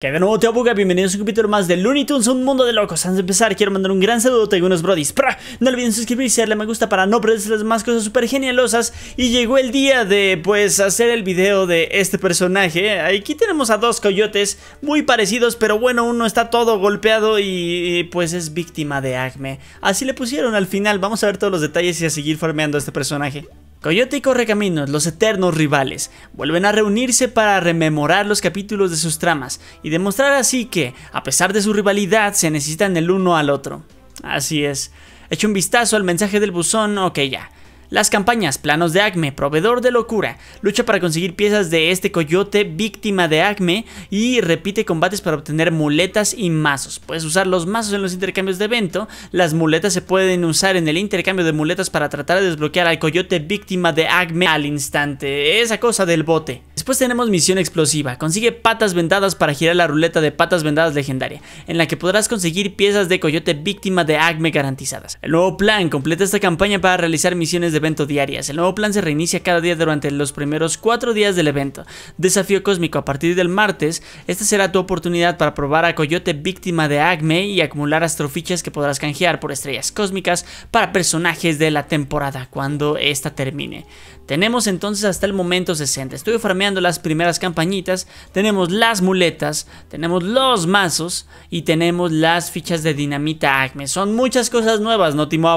Que de nuevo te abuga, bienvenidos a un capítulo más de Looney Tunes, un mundo de locos. Antes de empezar, quiero mandar un gran saludo a algunos brodis. No olviden suscribirse darle me gusta para no perderse las más cosas súper genialosas. Y llegó el día de, pues, hacer el video de este personaje. Aquí tenemos a dos coyotes muy parecidos, pero bueno, uno está todo golpeado y, pues, es víctima de acme. Así le pusieron al final. Vamos a ver todos los detalles y a seguir farmeando a este personaje. Coyote y Correcaminos, los eternos rivales, vuelven a reunirse para rememorar los capítulos de sus tramas y demostrar así que, a pesar de su rivalidad, se necesitan el uno al otro. Así es. Echa un vistazo al mensaje del buzón, ok ya. Las campañas, planos de Acme, proveedor de locura, lucha para conseguir piezas de este coyote víctima de Acme y repite combates para obtener muletas y mazos. Puedes usar los mazos en los intercambios de evento, las muletas se pueden usar en el intercambio de muletas para tratar de desbloquear al coyote víctima de Acme al instante, esa cosa del bote. Después tenemos misión explosiva, consigue patas vendadas para girar la ruleta de patas vendadas legendaria, en la que podrás conseguir piezas de coyote víctima de Acme garantizadas. El nuevo plan completa esta campaña para realizar misiones de evento diarias. El nuevo plan se reinicia cada día durante los primeros 4 días del evento. Desafío cósmico a partir del martes. Esta será tu oportunidad para probar a Coyote víctima de Acme y acumular astrofichas que podrás canjear por estrellas cósmicas para personajes de la temporada cuando esta termine. Tenemos entonces hasta el momento 60. Estoy farmeando las primeras campañitas. Tenemos las muletas, tenemos los mazos y tenemos las fichas de dinamita Acme. Son muchas cosas nuevas, ¿no, Timo?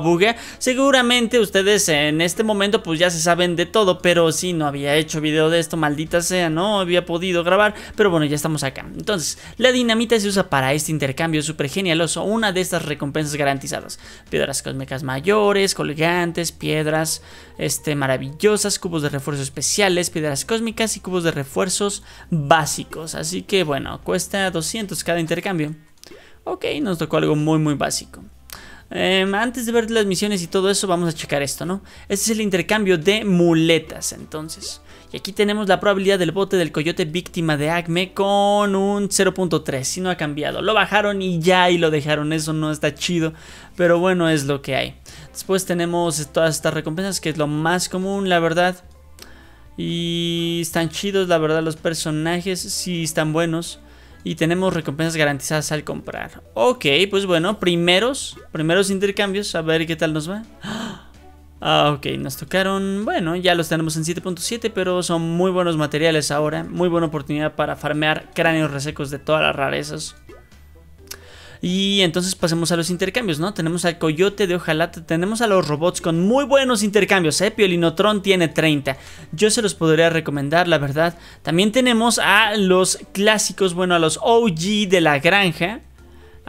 Seguramente ustedes en este momento pues ya se saben de todo, pero sí, no había hecho video de esto, maldita sea, no había podido grabar, pero bueno, ya estamos acá. Entonces, la dinamita se usa para este intercambio súper genialoso, una de estas recompensas garantizadas. Piedras cósmicas mayores, colgantes, piedras este, maravillosas, cubos de refuerzo especiales, piedras cósmicas y cubos de refuerzos básicos. Así que bueno, cuesta 200 cada intercambio. Ok, nos tocó algo muy muy básico. Em, antes de ver las misiones y todo eso, vamos a checar esto, ¿no? Este es el intercambio de muletas, entonces. Y aquí tenemos la probabilidad del bote del coyote víctima de Acme con un 0.3. Si no ha cambiado. Lo bajaron y ya y lo dejaron. Eso no está chido. Pero bueno, es lo que hay. Después tenemos todas estas recompensas que es lo más común, la verdad. Y están chidos, la verdad, los personajes. Sí, están buenos. Y tenemos recompensas garantizadas al comprar. Ok, pues bueno, primeros, primeros intercambios. A ver qué tal nos va. ¡Ah! Ok, nos tocaron, bueno, ya los tenemos en 7.7, pero son muy buenos materiales ahora. Muy buena oportunidad para farmear cráneos resecos de todas las rarezas. Y entonces pasemos a los intercambios, ¿no? Tenemos al coyote de hojalata, tenemos a los robots con muy buenos intercambios, ¿eh? Piolinotron tiene 30. Yo se los podría recomendar, la verdad. También tenemos a los clásicos, bueno, a los OG de la granja.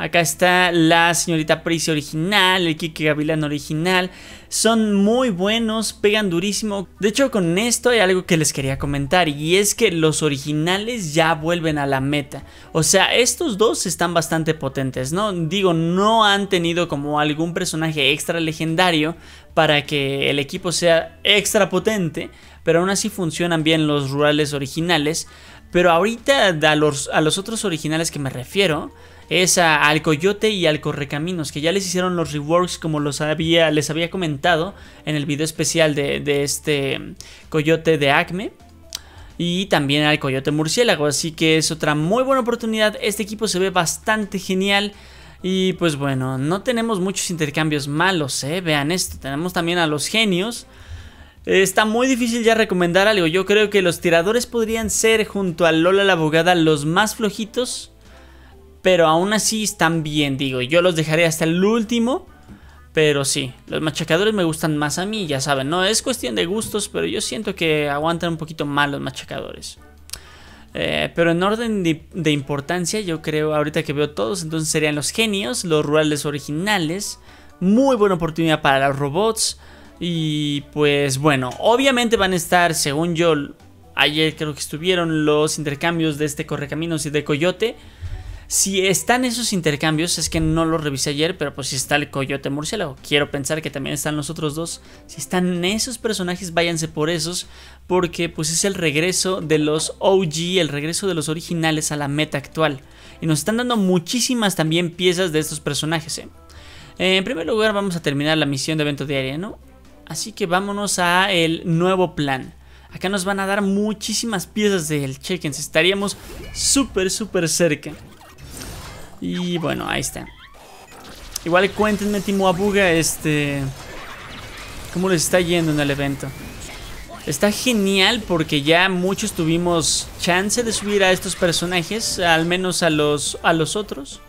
Acá está la señorita Prissy original, el Kike Gavilán original. Son muy buenos, pegan durísimo. De hecho, con esto hay algo que les quería comentar y es que los originales ya vuelven a la meta. O sea, estos dos están bastante potentes, ¿no? Digo, no han tenido como algún personaje extra legendario para que el equipo sea extra potente, pero aún así funcionan bien los rurales originales. Pero ahorita a los, a los otros originales que me refiero es al Coyote y al Correcaminos, que ya les hicieron los reworks como los había, les había comentado en el video especial de, este Coyote de Acme. Y también al Coyote Murciélago, así que es otra muy buena oportunidad. Este equipo se ve bastante genial. Y pues bueno, no tenemos muchos intercambios malos, ¿eh? Vean esto, tenemos también a los genios. Está muy difícil ya recomendar algo. Yo creo que los tiradores podrían ser, junto a Lola la abogada, los más flojitos pero aún así están bien, digo. Yo los dejaré hasta el último. Pero sí, los machacadores me gustan más a mí, ya saben, no es cuestión de gustos, pero yo siento que aguantan un poquito más los machacadores. Eh, pero en orden de, de, importancia, yo creo, ahorita que veo todos, entonces serían los genios, los rurales originales. Muy buena oportunidad para los robots. Y pues bueno, obviamente van a estar, según yo, ayer creo que estuvieron los intercambios de este Correcaminos y de Coyote. Si están esos intercambios, es que no lo revisé ayer, pero pues si está el Coyote Murciélago, quiero pensar que también están los otros dos. Si están esos personajes, váyanse por esos, porque pues es el regreso de los OG, el regreso de los originales a la meta actual. Y nos están dando muchísimas también piezas de estos personajes. ¿eh? En primer lugar, vamos a terminar la misión de evento diaria, ¿no? Así que vámonos a el nuevo plan. Acá nos van a dar muchísimas piezas del chequen. Estaríamos súper, súper cerca. Y bueno, ahí está. Igual cuéntenme, Timo Abuga, este... ¿Cómo les está yendo en el evento? Está genial porque ya muchos tuvimos chance de subir a estos personajes, al menos a los, a los otros.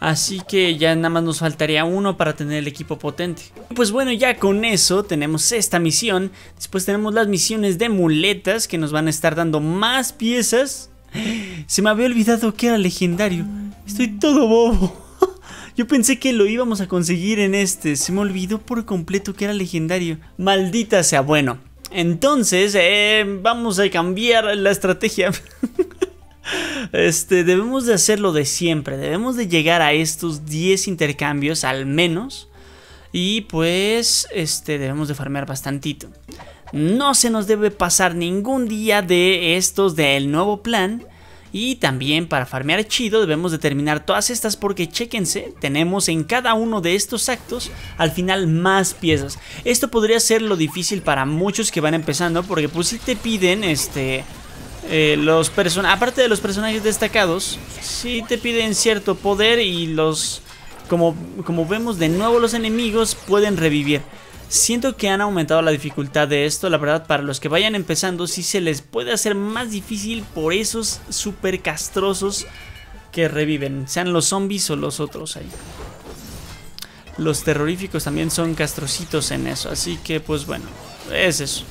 Así que ya nada más nos faltaría uno para tener el equipo potente. Pues bueno, ya con eso tenemos esta misión. Después tenemos las misiones de muletas que nos van a estar dando más piezas. Se me había olvidado que era legendario. Estoy todo bobo. Yo pensé que lo íbamos a conseguir en este. Se me olvidó por completo que era legendario. Maldita sea. Bueno, entonces eh, vamos a cambiar la estrategia. Este, debemos de hacerlo de siempre, debemos de llegar a estos 10 intercambios al menos y pues este, debemos de farmear bastantito. No se nos debe pasar ningún día de estos del nuevo plan. Y también para farmear chido debemos de terminar todas estas porque chequense, tenemos en cada uno de estos actos al final más piezas. Esto podría ser lo difícil para muchos que van empezando porque pues si te piden este eh, los aparte de los personajes destacados, sí te piden cierto poder y los, como, como vemos de nuevo los enemigos pueden revivir. Siento que han aumentado la dificultad de esto, la verdad para los que vayan empezando sí se les puede hacer más difícil por esos super castrosos que reviven, sean los zombies o los otros ahí. Los terroríficos también son castrocitos en eso, así que pues bueno, es eso.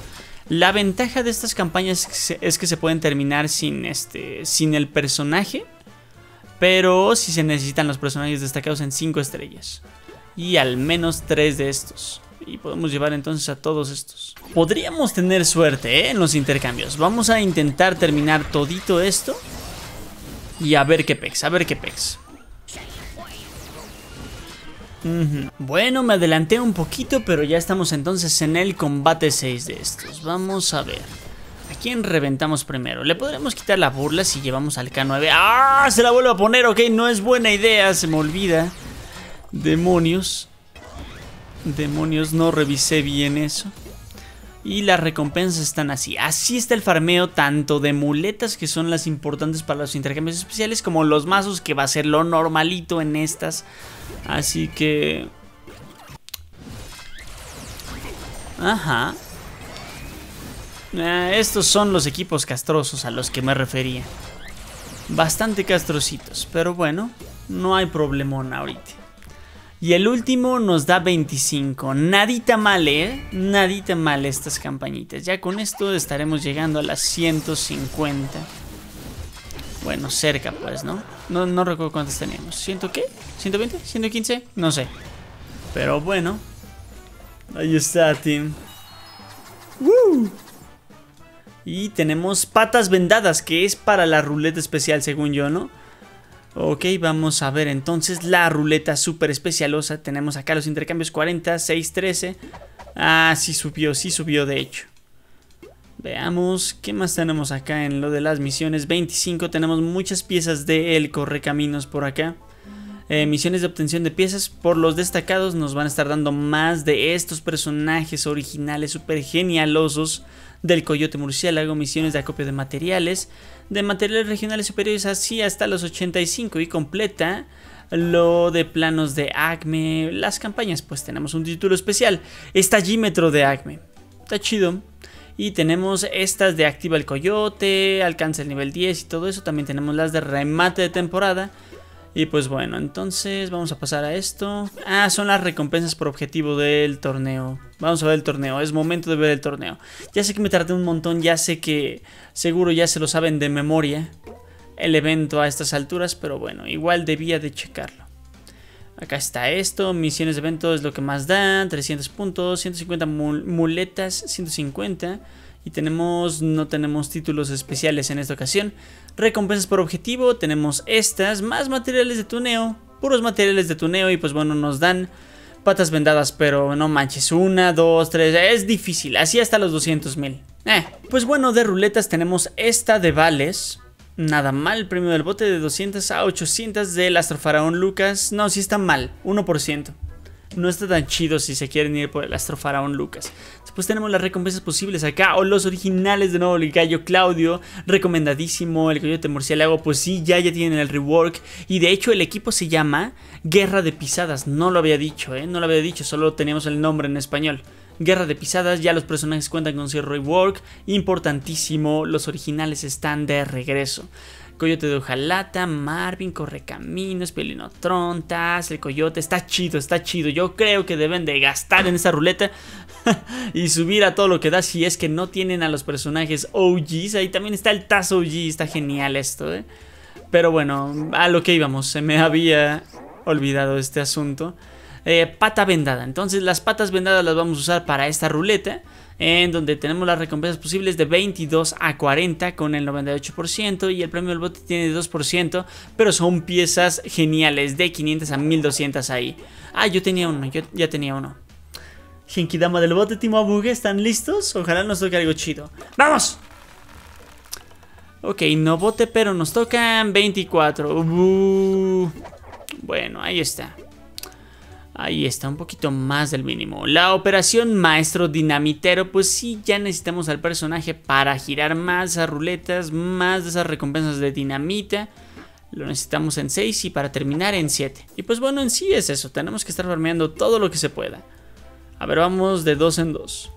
La ventaja de estas campañas es que se pueden terminar sin, este, sin el personaje, pero si se necesitan los personajes destacados en 5 estrellas. Y al menos 3 de estos. Y podemos llevar entonces a todos estos. Podríamos tener suerte ¿eh? en los intercambios. Vamos a intentar terminar todito esto. Y a ver qué pex, a ver qué pex. Bueno, me adelanté un poquito, pero ya estamos entonces en el combate 6 de estos. Vamos a ver. ¿A quién reventamos primero? Le podremos quitar la burla si llevamos al K9. ¡Ah! Se la vuelvo a poner, ok, no es buena idea, se me olvida. Demonios. Demonios, no revisé bien eso. Y las recompensas están así. Así está el farmeo tanto de muletas que son las importantes para los intercambios especiales como los mazos que va a ser lo normalito en estas. Así que... Ajá. Eh, estos son los equipos castrosos a los que me refería. Bastante castrocitos, pero bueno, no hay problemón ahorita. Y el último nos da 25. Nadita mal, ¿eh? Nadita mal estas campañitas. Ya con esto estaremos llegando a las 150. Bueno, cerca pues, ¿no? No, no recuerdo cuántas teníamos. ¿Ciento qué? ¿120? ¿115? No sé. Pero bueno. Ahí está, Tim. Y tenemos patas vendadas, que es para la ruleta especial, según yo, ¿no? Ok, vamos a ver entonces la ruleta super especialosa. Tenemos acá los intercambios 40, 6, 13. Ah, sí subió, sí subió de hecho. Veamos, ¿qué más tenemos acá en lo de las misiones? 25, tenemos muchas piezas de El Correcaminos por acá. Eh, misiones de obtención de piezas por los destacados nos van a estar dando más de estos personajes originales super genialosos del coyote murciélago, misiones de acopio de materiales, de materiales regionales superiores así hasta los 85 y completa lo de planos de Acme, las campañas pues tenemos un título especial, estallímetro de Acme, está chido. Y tenemos estas de activa el coyote, alcanza el nivel 10 y todo eso. También tenemos las de remate de temporada. Y pues bueno, entonces vamos a pasar a esto. Ah, son las recompensas por objetivo del torneo. Vamos a ver el torneo, es momento de ver el torneo. Ya sé que me tardé un montón, ya sé que seguro ya se lo saben de memoria el evento a estas alturas, pero bueno, igual debía de checarlo. Acá está esto, misiones de evento es lo que más da, 300 puntos, 150 muletas, 150. Y tenemos, no tenemos títulos especiales en esta ocasión. Recompensas por objetivo, tenemos estas, más materiales de tuneo, puros materiales de tuneo y pues bueno, nos dan patas vendadas, pero no manches, una, dos, tres, es difícil, así hasta los 200 mil. Eh, pues bueno, de ruletas tenemos esta de vales, nada mal, premio del bote de 200 a 800 del astrofaraón Lucas, no, sí está mal, 1%. No está tan chido si se quieren ir por el astrofaraón Lucas. Después tenemos las recompensas posibles acá, o los originales de nuevo, el gallo Claudio, recomendadísimo, el coyote murciélago, pues sí, ya ya tienen el rework, y de hecho el equipo se llama Guerra de Pisadas, no lo había dicho, ¿eh? no lo había dicho, solo teníamos el nombre en español. Guerra de Pisadas, ya los personajes cuentan con su rework, importantísimo, los originales están de regreso. Coyote de Ojalata, Marvin, Correcaminos, Taz, el Coyote. Está chido, está chido. Yo creo que deben de gastar en esta ruleta y subir a todo lo que da si es que no tienen a los personajes OGs. Ahí también está el Taz OG, está genial esto, ¿eh? Pero bueno, a lo que íbamos, se me había olvidado este asunto. Eh, pata vendada. Entonces las patas vendadas las vamos a usar para esta ruleta en donde tenemos las recompensas posibles de 22 a 40 con el 98% y el premio del bote tiene 2%, pero son piezas geniales de 500 a 1200 ahí. Ah, yo tenía uno, yo ya tenía uno. Genkidama del bote, Timo Abugue, ¿están listos? Ojalá nos toque algo chido. ¡Vamos! Ok, no bote, pero nos tocan 24. Uh, bueno, ahí está. Ahí está, un poquito más del mínimo. La operación maestro dinamitero, pues sí, ya necesitamos al personaje para girar más esas ruletas, más de esas recompensas de dinamita. Lo necesitamos en 6 y para terminar en 7. Y pues bueno, en sí es eso, tenemos que estar farmeando todo lo que se pueda. A ver, vamos de 2 en 2.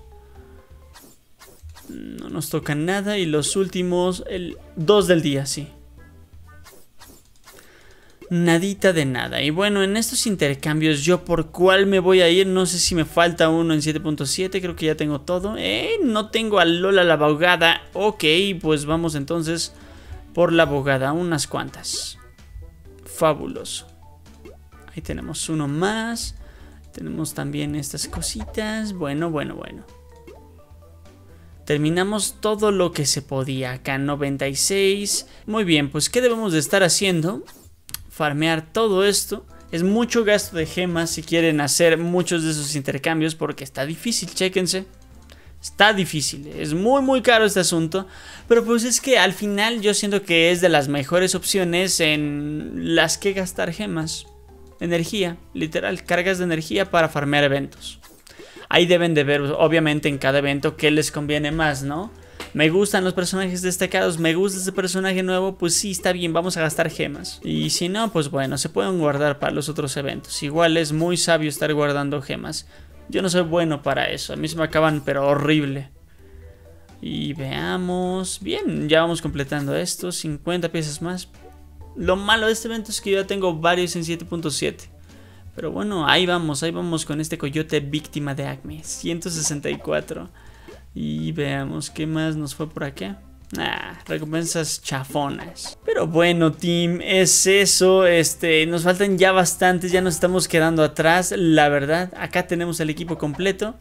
No nos toca nada y los últimos, el 2 del día, sí nadita de nada. Y bueno, en estos intercambios, yo por cuál me voy a ir, no sé si me falta uno en 7.7, creo que ya tengo todo. Eh, no tengo a Lola la abogada. Ok, pues vamos entonces por la abogada, unas cuantas. Fabuloso. Ahí tenemos uno más. Tenemos también estas cositas. Bueno, bueno, bueno. Terminamos todo lo que se podía. Acá 96. Muy bien, pues ¿qué debemos de estar haciendo? Farmear todo esto. Es mucho gasto de gemas si quieren hacer muchos de esos intercambios porque está difícil, chéquense. Está difícil, es muy muy caro este asunto, pero pues es que al final yo siento que es de las mejores opciones en las que gastar gemas. Energía, literal, cargas de energía para farmear eventos. Ahí deben de ver, obviamente, en cada evento qué les conviene más, ¿no? Me gustan los personajes destacados, me gusta ese personaje nuevo, pues sí, está bien, vamos a gastar gemas. Y si no, pues bueno, se pueden guardar para los otros eventos. Igual es muy sabio estar guardando gemas. Yo no soy bueno para eso, a mí se me acaban, pero horrible. Y veamos, bien, ya vamos completando esto, 50 piezas más. Lo malo de este evento es que yo ya tengo varios en 7.7. Pero bueno, ahí vamos, ahí vamos con este coyote víctima de Acme, 164. Y veamos qué más nos fue por acá. Ah, recompensas chafonas. Pero bueno, team, es eso. Este, nos faltan ya bastantes, ya nos estamos quedando atrás. La verdad, acá tenemos el equipo completo.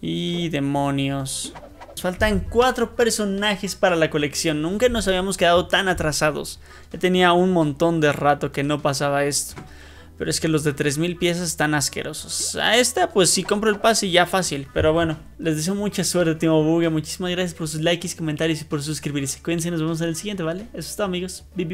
Y demonios. Nos faltan cuatro personajes para la colección. Nunca nos habíamos quedado tan atrasados. Ya tenía un montón de rato que no pasaba esto. Pero es que los de 3000 piezas están asquerosos. A esta, pues sí compro el pase y ya fácil. Pero bueno, les deseo mucha suerte, Timo Buga. Muchísimas gracias por sus likes, comentarios y por suscribirse. Cuídense, nos vemos en el siguiente, ¿vale? Eso es todo, amigos. Bip,